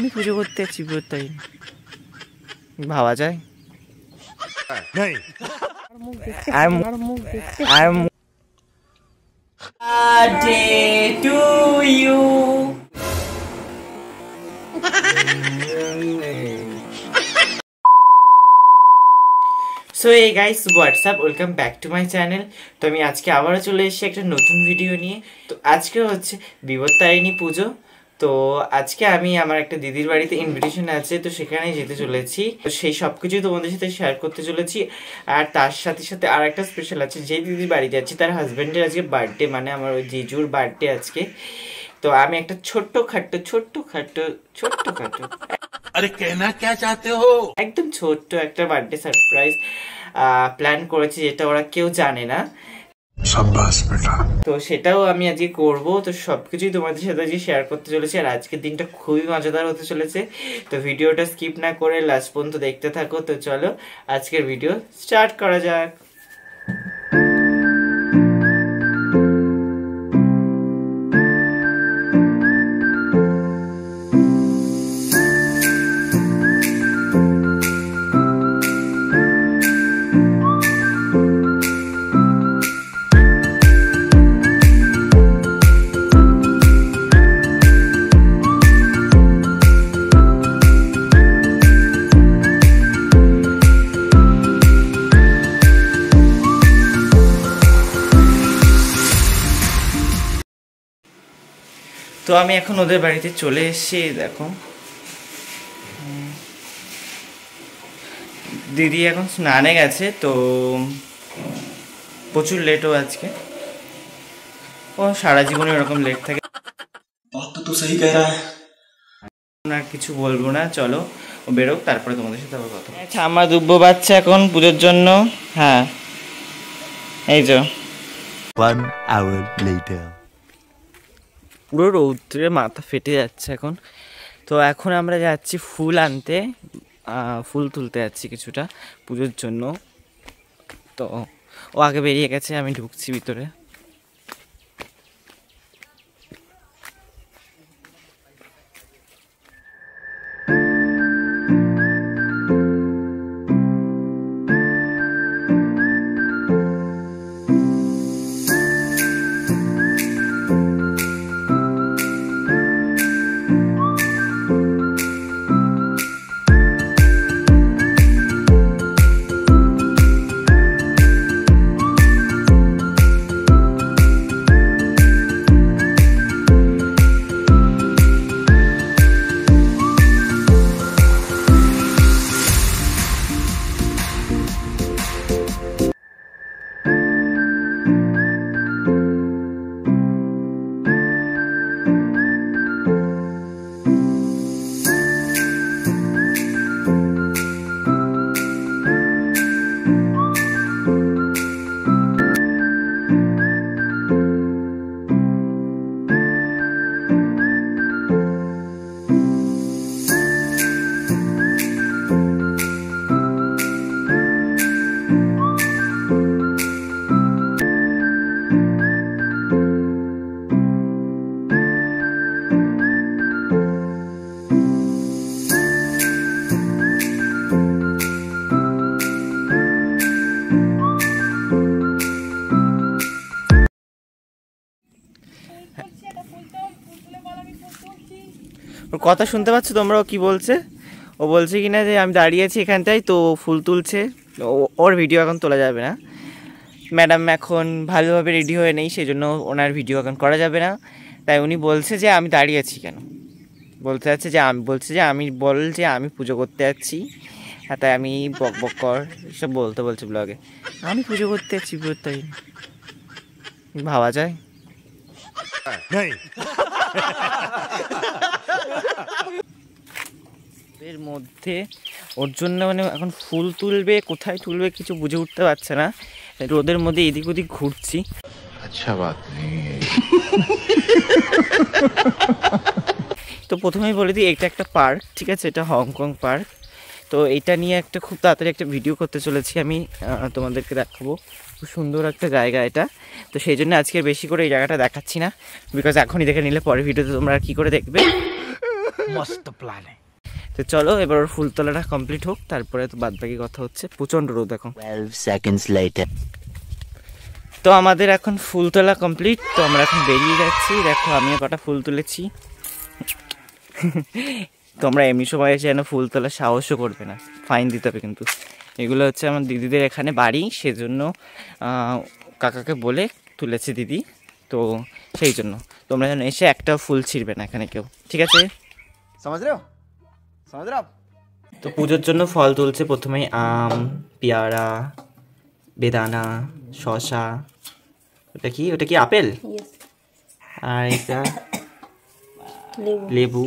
আমি পুজো করতে যাচ্ছি তাই ভাবা যায়. সো এই guys WhatsApp welcome back to my channel তো আমি আজকে আবারও চলে এসেছি একটা নতুন ভিডিও নিয়ে। তো আজকে হচ্ছে বিপত্তারিণী পুজো। তো আজকে আমি আমার একটা দিদির বাড়িতে ইনভিটেশন আছে তো সেখানেই যেতে চলেছি। তো সেই সব কিছুই তোমাদের সাথে শেয়ার করতে চলেছি। আর তার সাথে সাথে আর একটা স্পেশাল আছে যে দিদির বাড়ি যাচ্ছি তার হাজব্যান্ডের আজকে বার্থডে মানে আমার ওই জিজুর বার্থডে আজকে। তো আমি একটা ছোট্ট খাট্ট ছোট্ট খাট্ট ছোট্ট খাট্ট। আরে কেনা কে চাতে হো? একদম ছোট্ট একটা বার্থডে সারপ্রাইজ প্ল্যান করেছি যেটা ওরা কেউ জানে না। তো সেটাও আমি আজকে করব। তো সবকিছুই তোমাদের সাথে আজকে শেয়ার করতে চলেছি। আর আজকের দিনটা খুবই মজাদার হতে চলেছে। তো ভিডিওটা স্কিপ না করে লাস্ট পর্যন্ত দেখতে থাকো। তো চলো আজকের ভিডিও স্টার্ট করা যাক। তো আমি এখন ওদের বাড়িতে চলে এসেছি দেখো। দিদি এখন স্নানে গেছে তো প্রচুর লেটও আজকে। ও সারা জীবনে ওরকম লেট থাকে। আর কিছু বলব না চলো ও বেরোক তারপরে তোমাদের সাথে আবার কথা আচ্ছা আমার দুব্য বাচ্চা এখন পুজোর জন্য হ্যাঁ। এই যে। One hour later. পুরো রৌদ্রে মাথা ফেটে যাচ্ছে এখন। তো এখন আমরা যাচ্ছি ফুল আনতে ফুল তুলতে যাচ্ছি কিছুটা পুজোর জন্য। তো ও আগে বেরিয়ে গেছে, আমি ঢুকছি ভিতরে। কথা শুনতে পাচ্ছ তোমরা? ও কি বলছে? ও বলছে কি না যে, আমি দাঁড়িয়ে আছি এখানটায়, তো ফুল তুলছে। ওর ভিডিও এখন তোলা যাবে না। ম্যাডাম এখন ভালোভাবে রেডি হয়ে নেই সেই জন্য ওনার ভিডিও এখন করা যাবে না। তাই উনি বলছে যে, আমি দাঁড়িয়ে আছি কেন? বলতে যাচ্ছে যে, আমি বলছে যে, আমি বল যে, আমি পুজো করতে যাচ্ছি। আর তাই আমি বক বক কর। এসব বলতে বলছে ব্লগে আমি পুজো করতে যাচ্ছি তাই ভাবা যায়? এর মধ্যে ওর জন্য মানে এখন ফুল তুলবে কোথায় তুলবে কিছু বুঝে উঠতে পারছে না। রোদের মধ্যে এদিক ওদিক ঘুরছি। আচ্ছা বাত তো প্রথমেই বলে দিই এটা একটা পার্ক ঠিক আছে? এটা হংকং পার্ক। তো এটা নিয়ে একটা খুব তাড়াতাড়ি একটা ভিডিও করতে চলেছি আমি তোমাদেরকে দেখাবো। খুব সুন্দর একটা জায়গা এটা। তো সেই জন্য আজকে বেশি করে এই জায়গাটা দেখাচ্ছি না বিকজ এখনই দেখে নিলে পরে ভিডিওতে তোমরা কি করে দেখবে। মস্ত প্ল্যানে তো চলো এবার ওর ফুলতলাটা কমপ্লিট হোক তারপরে তো বাদ বাকি কথা হচ্ছে। প্রচণ্ড রোদ এখন। তো আমাদের এখন ফুলতলা কমপ্লিট তো আমরা এখন বেরিয়ে যাচ্ছি। দেখো আমিও কটা ফুল তুলেছি। তোমরা এমনি সময় এসে যেন ফুল তোলার সাহসও করবে না। ফাইন দিতে হবে কিন্তু। এগুলো হচ্ছে আমার দিদিদের এখানে বাড়ি সেজন্য কাকাকে বলে তুলেছে দিদি। তো সেই জন্য। তোমরা যেন এসে একটা ফুল ছিঁড়বে না এখানে কেউ। ঠিক আছে? সমাজ রেও সমাজ তো পুজোর জন্য ফল তুলছে প্রথমেই আম পেয়ারা বেদানা শশা ওটা কি? ওটা কি আপেল? আর এটা লেবু।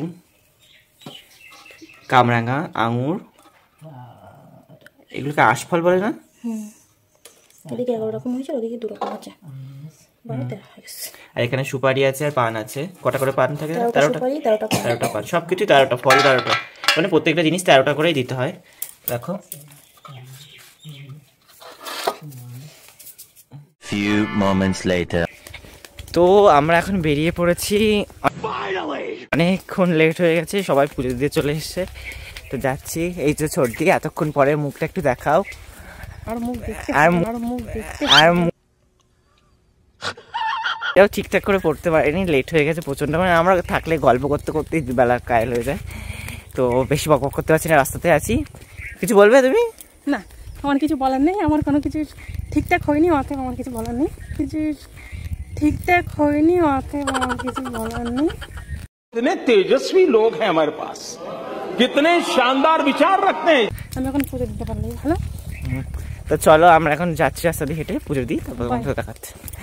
কামরাঙা আঙুর। এগুলোকে আশফল বলে না? এদিকে এগারো রকম হয়েছে ওদিকে দু রকম আছে বারো তেরো গেছে। আর এখানে সুপারি আছে আর পান আছে। কটা করে পান থাকে? তেরোটা তেরোটা? পান। সব কিছুই তেরোটা ফল তেরোটা। মানে প্রত্যেকটা জিনিস তেরোটা করেই দিতে হয়। দেখো। Few moments later. তো আমরা এখন বেরিয়ে পড়েছি। অনেকক্ষণ লেট হয়ে গেছে সবাই পুজো দিয়ে চলে এসছে। তো যাচ্ছি এই যে ছোটদি এতক্ষণ পরে মুখটা একটু দেখাও। আর মুখ আর মুখ আর মু- এটাও ঠিকঠাক করে পড়তে পারিনি লেট হয়ে গেছে প্রচণ্ড। মানে আমরা থাকলে গল্প করতে করতেই বেলা কায়ল হয়ে যায়। তো বেশি বক করতে পারছি না রাস্তাতে আছি। কিছু বলবে তুমি? না আমার কিছু বলার নেই আমার কোনো কিছু ঠিকঠাক হয়নি অতএব আমার কিছু বলার নেই। কিছু ঠিকঠাক হয়নি অতএব আমার কিছু বলার নেই। कितने तेजस्वी लोग हैं हमारे पास कितने शानदार विचार रखते हैं আমি এখন পুজো দিতে পারলেই ভালো তো চলো আমরা এখন যাচ্ছি রাস্তা দিয়ে হেঁটে পুজো দিই তারপর তোমাকে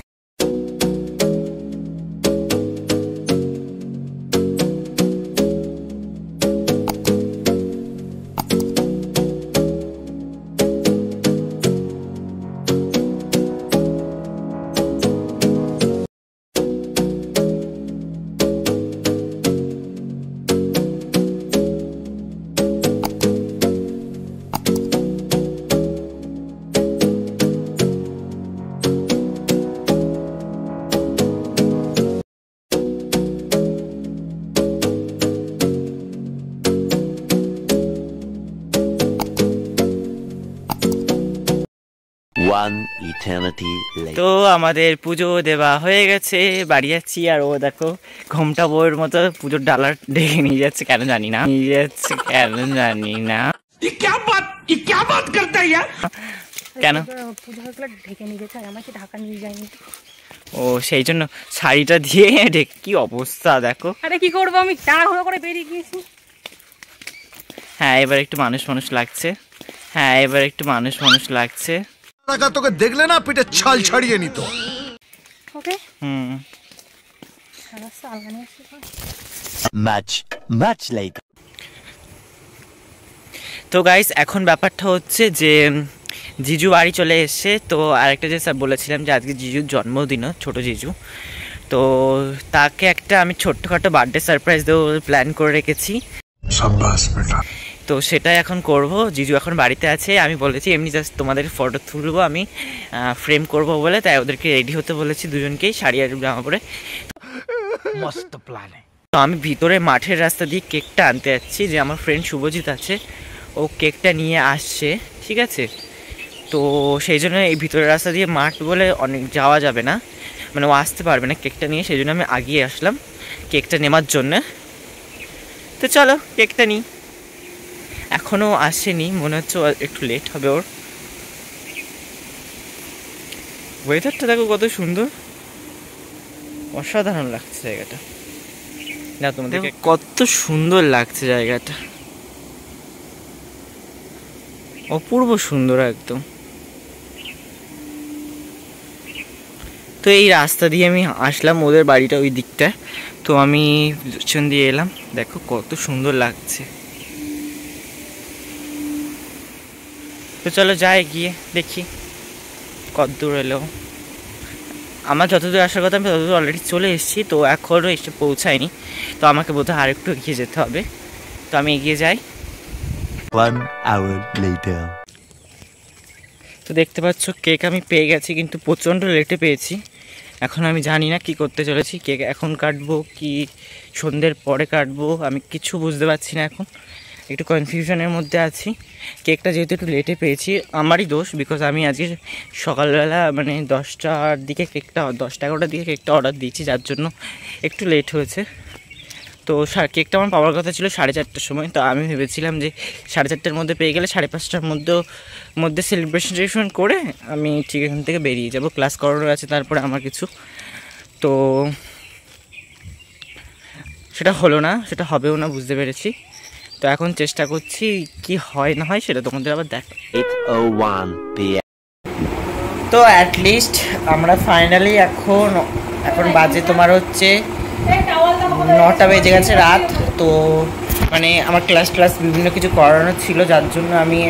One eternity later. তো আমাদের পুজো দেওয়া হয়ে গেছে। বাড়ি যাচ্ছি আর ও দেখো ঘোমটা বউয়ের মতো পুজোর ডালার ডেকে নিয়ে যাচ্ছে কেন জানি না। নিয়ে যাচ্ছে কেন জানি না। কেন? ও সেই জন্য শাড়িটা দিয়ে কি অবস্থা দেখো। আরে কি করব আমি? তাড়াহুড়ো করে বেরিয়ে গিয়েছি। হ্যাঁ এবার একটু মানুষ মানুষ লাগছে। হ্যাঁ এবার একটু মানুষ মানুষ লাগছে। টাকা তোকে দেখলে না পিঠে ছাল ছাড়িয়ে নিত। ওকে। হুম। ম্যাচ ম্যাচ লাইক তো। গাইস এখন ব্যাপারটা হচ্ছে যে জিজু বাড়ি চলে এসছে। তো আরেকটা যে স্যার বলেছিলাম যে আজকে জিজুর জন্মদিনও ছোট জিজু। তো তাকে একটা আমি ছোট্টখাটো বার্থডে সারপ্রাইজ দেবো প্ল্যান করে রেখেছি। তো সেটা এখন করব। জিজু এখন বাড়িতে আছে আমি বলেছি এমনি জাস্ট তোমাদের ফটো তুলবো আমি ফ্রেম করব বলে। তাই ওদেরকে রেডি হতে বলেছি দুজনকেই শাড়ি আর জামা পরে। মস্ত প্ল্যান তো আমি ভিতরে মাঠের রাস্তা দিয়ে কেকটা আনতে যাচ্ছি যে আমার ফ্রেন্ড শুভজিৎ আছে ও কেকটা নিয়ে আসছে ঠিক আছে? তো সেই জন্য এই ভিতরের রাস্তা দিয়ে মাঠ বলে অনেক যাওয়া যাবে না। মানে ও আসতে পারবে না কেকটা নিয়ে সেই জন্য আমি আগিয়ে আসলাম কেকটা নেওয়ার জন্য। তো চলো কেকটা নিই। এখনও আসেনি, মনে হচ্ছে একটু লেট হবে ওর। ওয়েদারটা দেখো কত সুন্দর। অসাধারণ লাগছে জায়গাটা। না, তোমাদেরকে কত সুন্দর লাগছে জায়গাটা। অপূর্ব সুন্দর একদম। তো এই রাস্তা দিয়ে আমি আসলাম ওদের বাড়িটা ওই দিকটা তো আমি দিয়ে এলাম। দেখো কত সুন্দর লাগছে। তো চলো যাই গিয়ে দেখি কত দূর এলো। আমার যতদূর আসার কথা আমি ততদূর অলরেডি চলে এসেছি তো এখনও এসে পৌঁছায়নি। তো আমাকে বোধহয় আরেকটু এগিয়ে যেতে হবে। তো আমি এগিয়ে যাই. তো দেখতে পাচ্ছ কেক আমি পেয়ে গেছি কিন্তু প্রচণ্ড লেটে পেয়েছি। এখন আমি জানি না কি করতে চলেছি। কেক এখন কাটবো কি সন্ধ্যের পরে কাটবো আমি কিছু বুঝতে পারছি না এখন। একটু কনফিউশনের মধ্যে আছি। কেকটা যেহেতু একটু লেটে পেয়েছি, আমারই দোষ বিকজ আমি আজকে সকালবেলা মানে দশটার দিকে কেকটা দশটা এগারোটার দিকে কেকটা অর্ডার দিয়েছি, যার জন্য একটু লেট হয়েছে। তো কেকটা আমার পাওয়ার কথা ছিল সাড়ে চারটার সময়, তো আমি ভেবেছিলাম যে সাড়ে চারটার মধ্যে পেয়ে গেলে সাড়ে পাঁচটার মধ্যে মধ্যে সেলিব্রেশন করে আমি ঠিক এখান থেকে বেরিয়ে যাব। ক্লাস করানোর আছে, তারপরে আমার কিছু। তো সেটা হলো না, সেটা হবেও না, বুঝতে পেরেছি। তো এখন চেষ্টা করছি কি হয় না হয় সেটা তোমাদের আবার দেখ 8:01 p.m. তো অ্যাট লিস্ট আমরা ফাইনালি এখন এখন বাজে তোমার হচ্ছে নটা বেজে গেছে রাত তো মানে আমার ক্লাস ক্লাস বিভিন্ন কিছু করানো ছিল যার জন্য আমি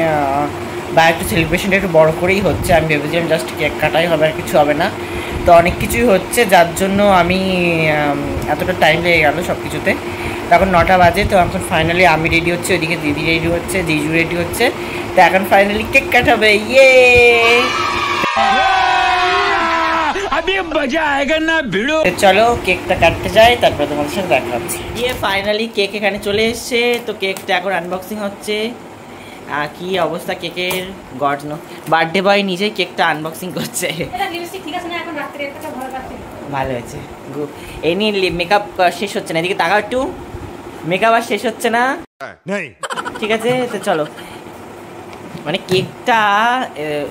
বা একটু সেলিব্রেশনটা একটু বড় করেই হচ্ছে। আমি ভেবেছিলাম জাস্ট কেক কাটাই হবে আর কিছু হবে না। তো অনেক কিছুই হচ্ছে যার জন্য আমি এতটা টাইম লেগে গেল সব কিছুতে তো এখন নটা বাজে তো এখন ফাইনালি আমি রেডি হচ্ছে ওইদিকে দিদি রেডি হচ্ছে দিজু রেডি হচ্ছে। তো এখন ফাইনালি কেক কাটাবে ইয়ে চলো কেকটা কাটতে যাই তারপরে তোমাদের সাথে দেখা হচ্ছে। দিয়ে ফাইনালি কেক এখানে চলে এসছে তো কেকটা এখন আনবক্সিং হচ্ছে। আর কি অবস্থা কেকের গড নো বার্থডে বয় নিজেই কেকটা আনবক্সিং করছে। ঠিক আছে না এখন রাত্রে একটা ভালো হয়েছে এই নিয়ে মেকআপ শেষ হচ্ছে না এদিকে তাকাও একটু। মেকআপ আর শেষ হচ্ছে না। नहीं ঠিক আছে তো চলো। মানে কেকটা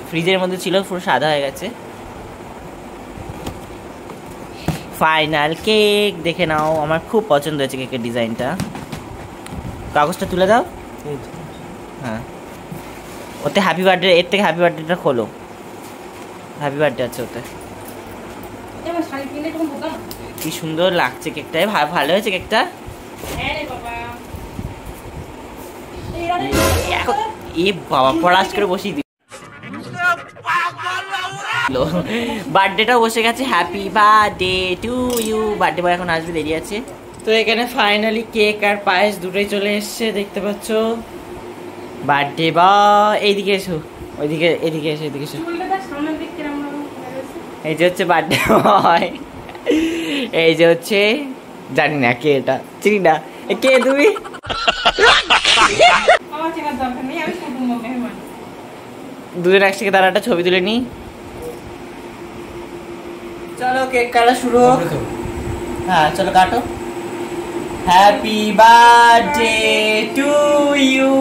ফ্রিজের মধ্যে ছিল পুরো সাদা হয়ে গেছে। ফাইনাল কেক দেখে নাও। আমার খুব পছন্দ হয়েছে কেকের ডিজাইনটা কাগজটা তুলে দাও। হ্যাঁ। ওতে হ্যাপি বার্থডে এর থেকে হ্যাপি বার্থডেটা খোলো। হ্যাপি বার্থডে আছে ওতে। কি সুন্দর লাগছে কেকটা ভা- ভালো হয়েছে কেকটা হ্যাঁ এ বাবা পড়াশ করে বসিয়ে দিল বার্থডেটাও বসে গেছে happy birthday to you birthday boy এখন আসবে দেরি আছে। তো এখানে ফাইনালি কেক আর পায়েস দুটোই চলে এসছে দেখতে পাচ্ছ। বার্থডে বা এইদিকে এসো ওইদিকে এদিকে এসো এদিকে এসো। এই যে হচ্ছে বার্থডে বয়। এই যে হচ্ছে জানি না কে এটা চিনি না কে তুমি? দুজন একসাথে তারা একটা ছবি তুলে নি। চলো কেক কাটা শুরু হোক। হ্যাঁ চলো কাটো। Happy birthday to you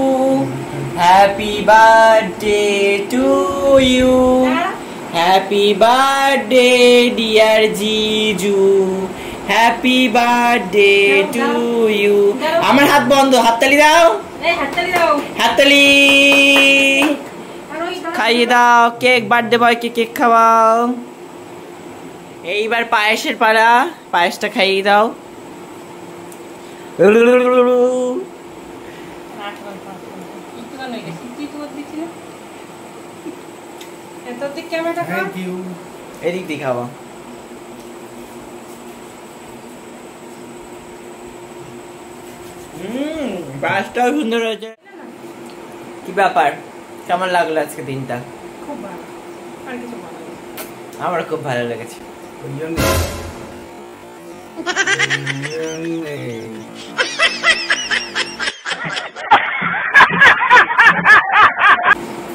happy birthday to you happy birthday dear জিজু হ্যাপি বার্থডে টু ইউ আমার হাত বন্ধ হাততালি দাও। হাততালি দাও। হাততালি। আর খাইয়ে দাও কেক বার্থডে বয়কে কেক খাওয়াও। এইবার পায়েসের পাড়া পায়েসটা খাইয়ে দাও। একটুখানি হয়ে গেছে। তুই তো ওর দিচ্ছি না? এ, তোর দিক ক্যামেরাটা খা। এদিক দিয়ে খাওয়া হুম সুন্দর হয়েছে। কি ব্যাপার? কেমন লাগল আজকে দিনটা? খুব ভালো। আর কিছু বলার আমার খুব ভালো লেগেছে।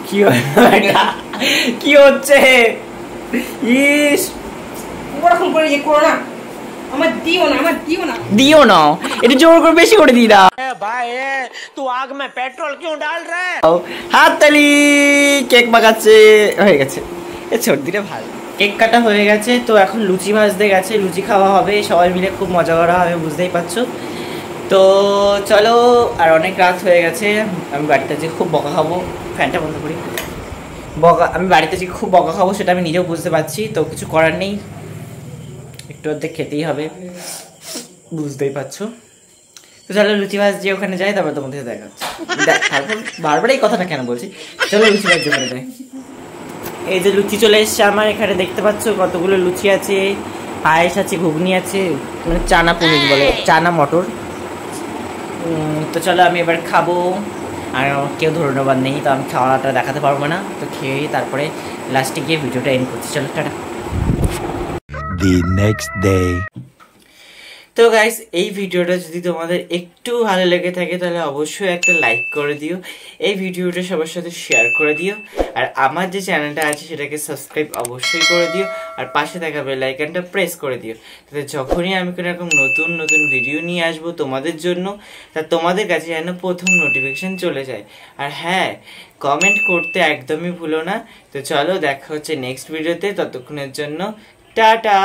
কি কি হচ্ছে? ইস! ওরকম করে ইয়ে করো না। আমার দিও না আমার দিও না। দিও না। এটা জোর করে বেশি করে দিই না। হাত তালি কেক মাখাচ্ছে হয়ে গেছে। এ ছোট দিলে ভালো। কেক কাটা হয়ে গেছে তো এখন লুচি ভাজতে গেছে লুচি খাওয়া হবে সবাই মিলে খুব মজা করা হবে বুঝতেই পারছ। তো চলো আর অনেক রাত হয়ে গেছে আমি বাড়িতে যে খুব বকা খাব ফ্যানটা বন্ধ করি। বকা আমি বাড়িতে যে খুব বকা খাব সেটা আমি নিজেও বুঝতে পারছি তো কিছু করার নেই। একটু অর্ধেক খেতেই হবে বুঝতেই পারছ। তো চলো লুচি ভাজ যে ওখানে যাই তারপর তোমাদের সাথে দেখা হচ্ছে। বারবার এই কথাটা কেন বলছি? চলো লুচি ভাজ ওখানে যাই এই যে লুচি চলে এসছে আমার, এখানে দেখতে পাচ্ছ কতগুলো লুচি আছে, পায়েস আছে, ঘুগনি আছে মানে চানা পনির বলে, চানা মটর। তো চলো, আমি এবার খাব। আর কেউ ধন্যবাদ নেই, তো আমি খাওয়াটা দেখাতে পারব না। তো খেয়ে তারপরে লাস্টে গিয়ে ভিডিওটা এন্ড করছি। চলো, টাটা। The next day. তো গাইস এই ভিডিওটা যদি তোমাদের একটু ভালো লেগে থাকে, তাহলে অবশ্যই একটা লাইক করে দিও। এই ভিডিওটা সবার সাথে শেয়ার করে দিও। আর আমার যে চ্যানেলটা আছে, সেটাকে সাবস্ক্রাইব অবশ্যই করে দিও। আর পাশে থাকা বেল আইকনটা প্রেস করে দিও। তাতে যখনই আমি কোনো রকম নতুন নতুন ভিডিও নিয়ে আসব তোমাদের জন্য, তা তোমাদের কাছে যেন প্রথম নোটিফিকেশান চলে যায়। আর হ্যাঁ কমেন্ট করতে একদমই ভুলো না। তো চলো দেখা হচ্ছে নেক্সট ভিডিওতে ততক্ষণের জন্য, টাটা!